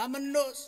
¡Vámonos!